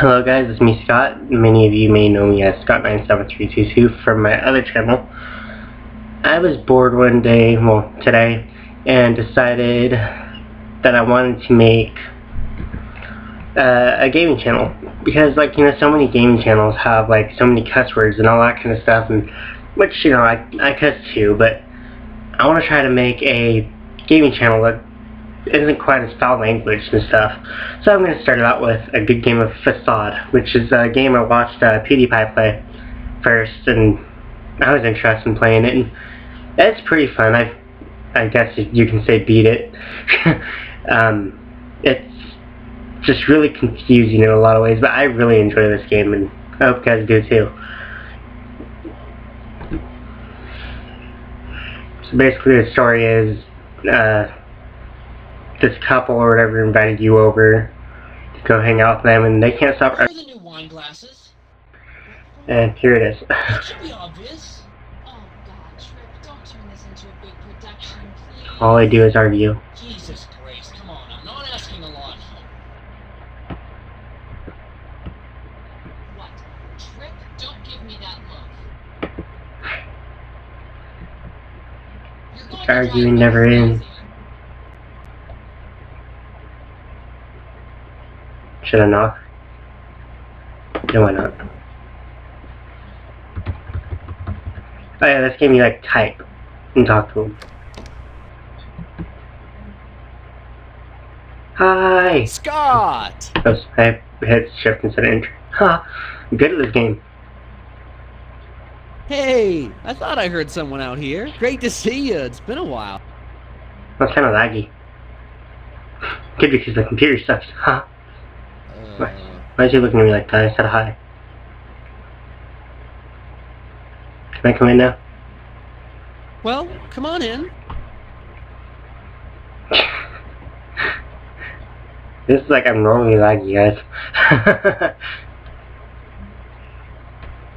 Hello guys, it's me Scott. Many of you may know me as Scott97322 from my other channel. I was bored one day, well today, and decided that I wanted to make uh, a gaming channel. Because like, you know, so many gaming channels have like so many cuss words and all that kind of stuff, and which, you know, I, I cuss too, but I want to try to make a gaming channel that isn't quite as foul language and stuff. So I'm going to start it out with a good game of Facade, which is a game I watched uh, PewDiePie play first, and I was interested in playing it, and it's pretty fun. I I guess you can say beat it. um, it's just really confusing in a lot of ways, but I really enjoy this game, and I hope you guys do too. So basically the story is, uh, this couple or whatever invited you over to go hang out with them, and they can't stop. Are the new wine glasses? And here it is. Should be obvious. Oh God, Trip, don't turn this into a big production, please. All I do is argue. Jesus Grace, come on, I'm not asking a lot. What? Trip, don't give me that look. Arguing never ends. Should I knock? No, why not? Oh yeah, this game you like type and talk to him. Hi! Scott! Oops, I hit shift instead of enter. Ha! I'm good at this game. Hey, I thought I heard someone out here. Great to see you. It's been a while. That's kind of laggy. Be because the computer sucks. Huh? Uh, Why is he looking at me like that? I said hi. Can I come in now? well, come on in. This is like I'm normally laggy, guys.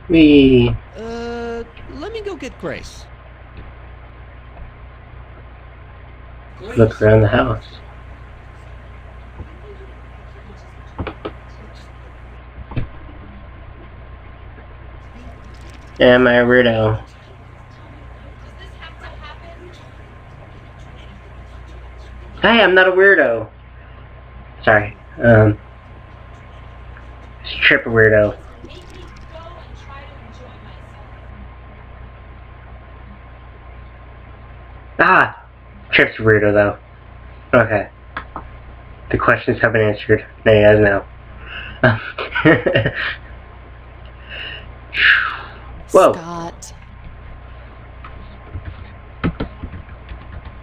Me. Uh, let me go get Grace. Look around the house. Am I a weirdo? Hey, I'm not a weirdo. Sorry. Um. Trip a weirdo. Ah! Trip's a weirdo, though. Okay. The questions have been answered. Now you guys know. Whoa. Scott.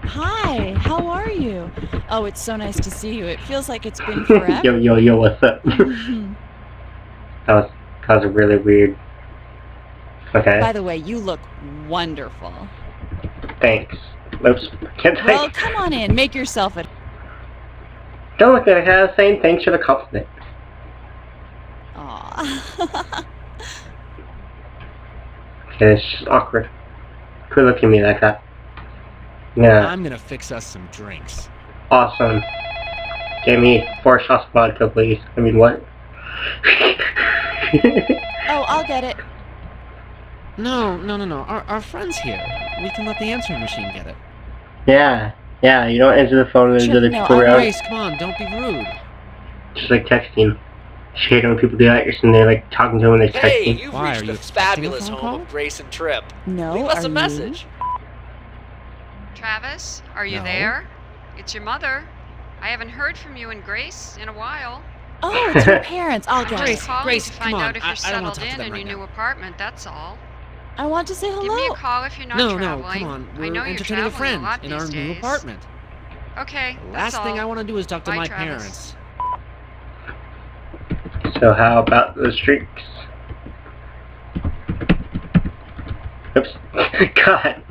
Hi, how are you? Oh, it's so nice to see you. It feels like it's been forever. yo, yo, yo, what's up? That was that was really weird. Okay, By the way, you look wonderful. thanks. Oops, can't Well, come on in. Make yourself at Don't look at it. saying thanks for the compliment. Aw. Okay, it's just awkward. Quit looking at me like that. Yeah, I'm gonna fix us some drinks. awesome. Give me four shots of vodka, please. I mean, what? oh, I'll get it. No, no, no, no. Our, our friend's here. We can let the answering machine get it. yeah, yeah, you don't answer the phone when there's Sure, other people I'm around. Grace, come on, don't be rude. Just like texting. Just hate it when people do that. You're sitting there like talking to them and they're Hey, texting. you've Why, reached are the you expecting a fabulous home call? of Grace and Trip. No, Leave us are a message. Travis, are you No. there? It's your mother. I haven't heard from you and Grace in a while. Oh, it's your parents. I'll I'm get Grace, it. just calling Grace, to come find on. out if I- you're I don't wanna settled talk to in them in right your new now. apartment, that's all. I want to say Give me a hello. call if you're not no, no, traveling. come on. We're I know you're entertaining a traveling friend lot in our these new apartment. Okay, The that's last thing. I want to do is talk to Bye, my Travis. parents. So how about the streaks? Oops. God.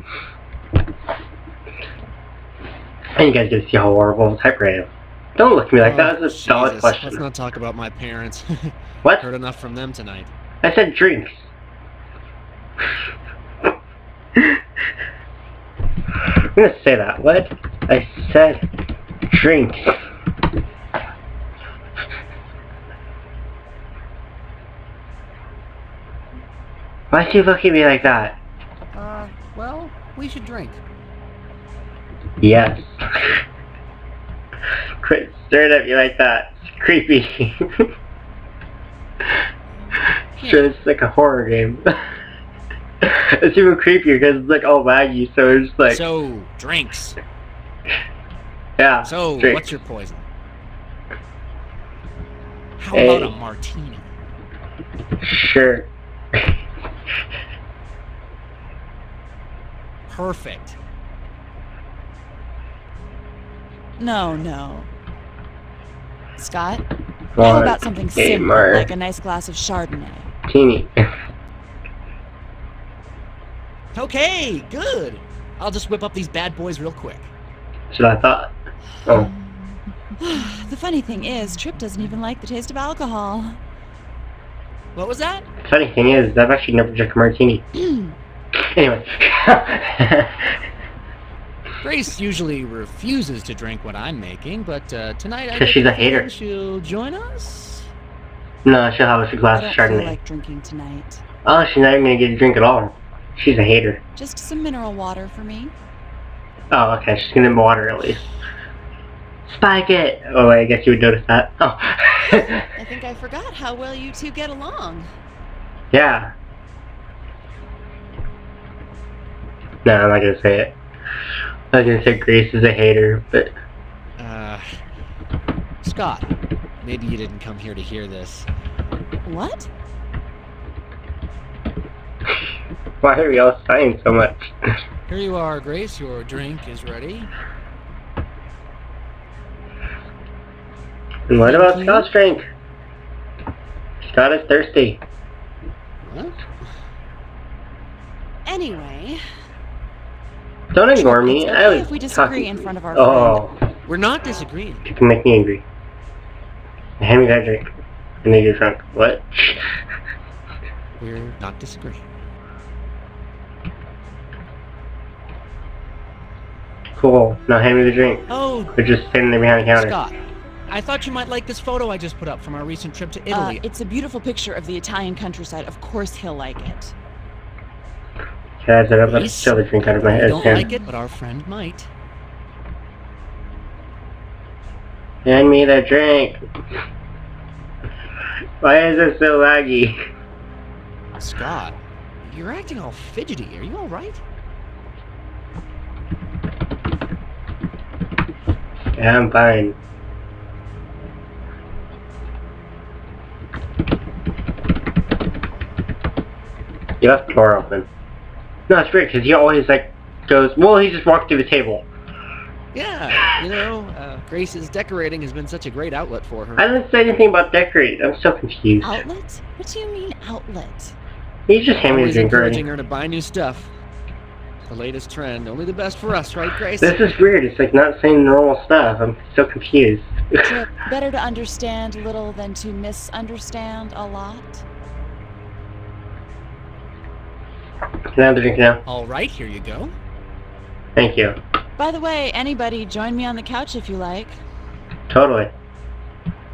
And you guys get to see how horrible the typewriter is. Don't look at me like that. That's a oh, solid Oh, question. Let's not talk about my parents. What? Heard enough from them tonight. I said drinks. I'm gonna say that. What? I said drinks. Why'd you look at me like that? Uh, well, we should drink. Yes. Quit staring at me like that. It's creepy. sure, it's like a horror game. it's even creepier because it's like all laggy, so it's like, So, drinks. yeah. So, drink. what's your poison? How Hey. about a martini? Sure. Perfect. No, no. Scott, how One, about something simple, like a nice glass of Chardonnay? Teeny. Okay, good. I'll just whip up these bad boys real quick. What I thought. Oh, the funny thing is, Trip doesn't even like the taste of alcohol. What was that? funny thing is, I've actually never drank a martini. Anyway. Grace usually refuses to drink what I'm making, but uh, tonight I 'Cause get she's the a hater. She'll join us. no, she'll have a glass don't of feel Chardonnay. like drinking tonight. Oh, she's not even gonna get a drink at all. She's a hater. Just some mineral water for me. Oh, okay, she's gonna water at least. Spike it! Oh, I guess you would notice that. Oh. I think I forgot how well you two get along. yeah. No, I'm not gonna say it. I was gonna say Grace is a hater, but Uh, Scott, maybe you didn't come here to hear this. What? why are we all sighing so much? Here you are, Grace. Your drink is ready. And what about hmm? Scott's drink? Scott is thirsty. What? Anyway, Don't ignore me. it's I was if we disagree talking- in front of our Oh, We're not disagreeing. you can make me angry. Hand me that drink. I need your drunk. What? We're not disagreeing. Cool. Now hand me the drink. Oh, We're just standing there behind the counter. Scott, I thought you might like this photo I just put up from our recent trip to Uh, Italy. it's a beautiful picture of the Italian countryside. Of course he'll like it. Guys, I'm about to Grace, the drink out of my I head. don't like it, but our friend might. Hand me the drink. Why is it so laggy? Scott, you're acting all fidgety. Are you all right? Yeah, I'm fine. You left the door open. No, it's weird because he always like goes. Well, he just walked through the table. Yeah, you know, uh, Grace's decorating has been such a great outlet for her. I didn't say anything about decorate. I'm so confused. Outlet? What do you mean outlet? He's just hand me the drink encouraging her to buy new stuff. The latest trend, only the best for us, right, Grace? This is weird. It's like not saying normal stuff. I'm so confused. Trip, better to understand little than to misunderstand a lot. Can I have the drink now? All right, here you go. Thank you. By the way, anybody, join me on the couch if you like. Totally.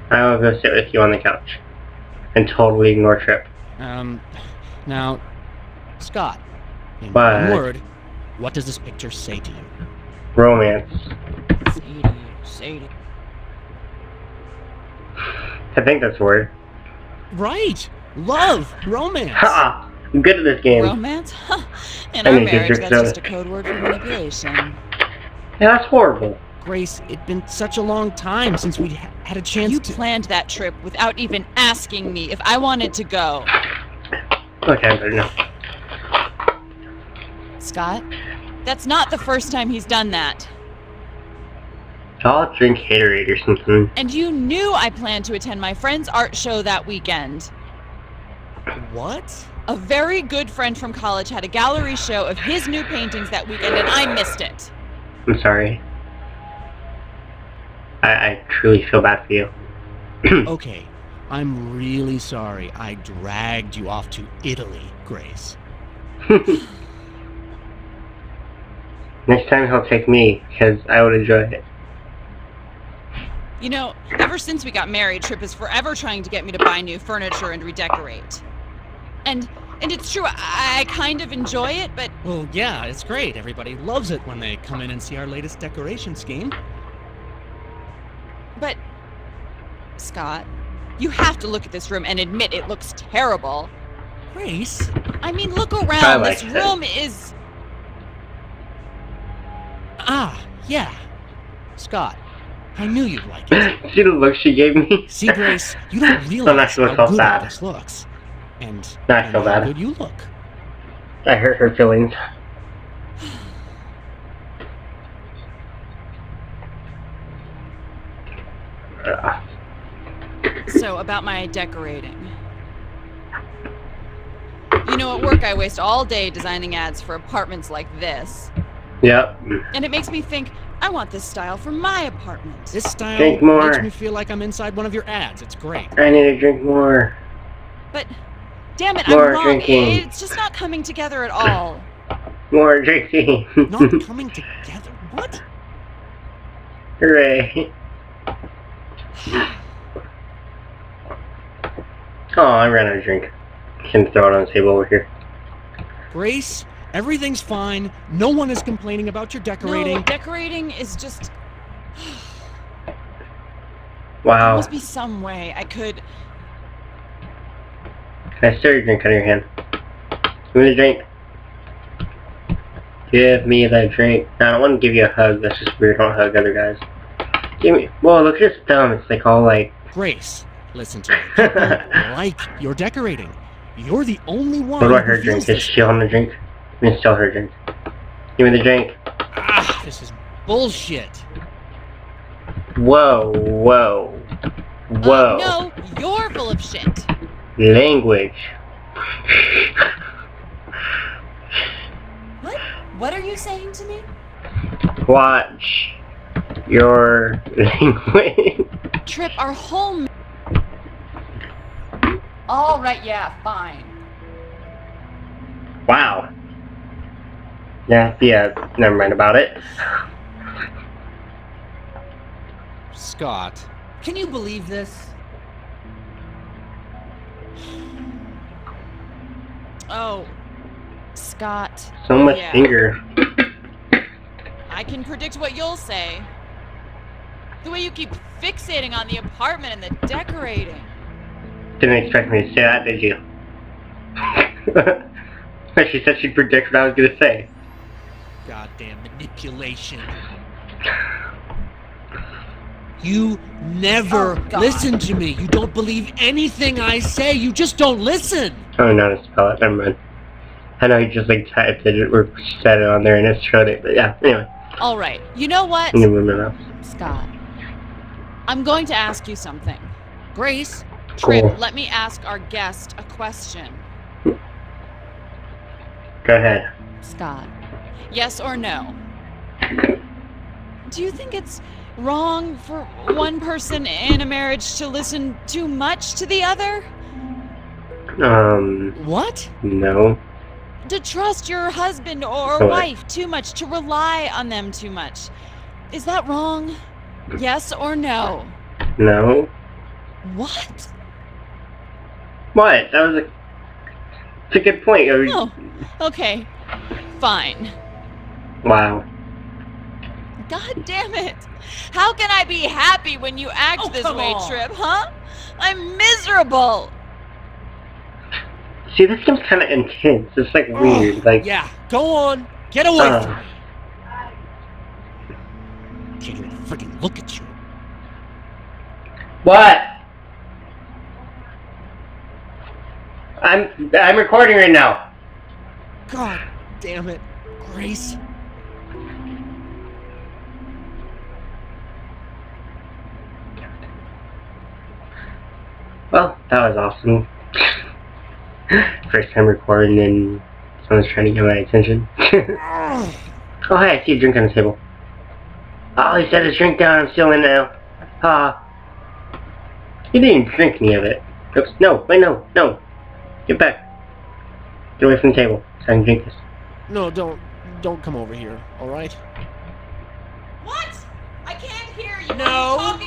I will go sit with you on the couch. And totally ignore Trip. Um, now, Scott, in What? one word, what does this picture say to you? Romance. Sadie, Sadie. I think that's the word. Right! Love! Romance! Ha! I'm good at this game. Romance? Huh. In I our need marriage, that's soda. just a code word for manipulation. Yeah, that's horrible. Grace, it'd been such a long time since we'd had a chance You to. planned that trip without even asking me if I wanted to go. Okay, I better know. Scott, that's not the first time he's done that. I'll drink haterade or something. And you knew I planned to attend my friend's art show that weekend. What? A very good friend from college had a gallery show of his new paintings that weekend, and I missed it. I'm sorry. I, I truly feel bad for you. Okay, I'm really sorry I dragged you off to Italy, Grace. Next time he'll take me, because I would enjoy it. You know, ever since we got married, Trip is forever trying to get me to buy new furniture and redecorate. And And it's true, I, I kind of enjoy it, but Well, yeah, it's great. Everybody loves it when they come in and see our latest decoration scheme. but Scott, you have to look at this room and admit it looks terrible. Grace, I mean, look around. like This it. room is ah, yeah. Scott, I knew you'd like it. See the look she gave me? See, Grace, you don't not realize sure how how good bad. this looks. And, Not and so how bad. good you look. I hurt her feelings. So about my decorating. You know, at work I waste all day designing ads for apartments like this. Yep. And it makes me think, I want this style for my apartment. This style Drink more. makes me feel like I'm inside one of your ads. It's great. I need to drink more. But damn it, More I'm wrong. drinking. It's just not coming together at all. More drinking. Not coming together. What? Hooray. Oh, I ran out of drink. Can throw it on the table over here. Grace, everything's fine. No one is complaining about your decorating. No, decorating is just. wow. There Wow. must be some way I could. Can I stir your drink out of your hand? Give me the drink. Give me that drink. No, I don't want to give you a hug. That's just weird. I don't hug other guys. Give me. Whoa, look at his thumb. It's like all like. Grace, listen to me. like you're decorating. You're the only one What about who her drink? Is this she on the drink? Let me steal her drink. Give me the drink. Ah, this is bullshit. Whoa, whoa, Uh, whoa. no, you're full of shit. Language. What? What are you saying to me? Watch your language. Trip, our whole. All right, yeah, fine. wow. Yeah, yeah, never mind about it. Scott. Can you believe this? Oh, Scott, So much Yeah. anger. I can predict what you'll say. The way you keep fixating on the apartment and the decorating. Didn't expect me to say that, did you? she said she'd predict what I was gonna say. Goddamn manipulation. You never Oh, listen to me. You don't believe anything I say. You just don't listen. I don't know to spell it, never mind. I know he just like typed it or said it on there and it showed it, but yeah, anyway. All right, you know what, I can remember now. Scott? I'm going to ask you something. Grace, Trip, Cool. let me ask our guest a question. Go ahead. Scott, yes or no? Do you think it's wrong for one person in a marriage to listen too much to the other? Um, what? no. To trust your husband or wife too much, to rely on them too much. Is that wrong? Yes or no? No. What? What? That was a... It's a good point. Mean, Oh, okay. Fine. Wow. God damn it! How can I be happy when you act Oh, this way, on. Trip, huh? I'm miserable! See, this seems kind of intense. It's like weird. Like, Yeah, go on. Get away Uh. from me. Can't even freaking look at you. what? I'm I'm recording right now. God damn it. Grace. Well, that was awesome. First time recording and someone's trying to get my attention. oh, hey, I see a drink on the table. Oh, he set his drink down. I'm stealing it now. Ah. He didn't even drink any of it. Oops. No, wait, no, no. Get back. Get away from the table so I can drink this. No, don't don't come over here, alright? What? I can't hear you. No,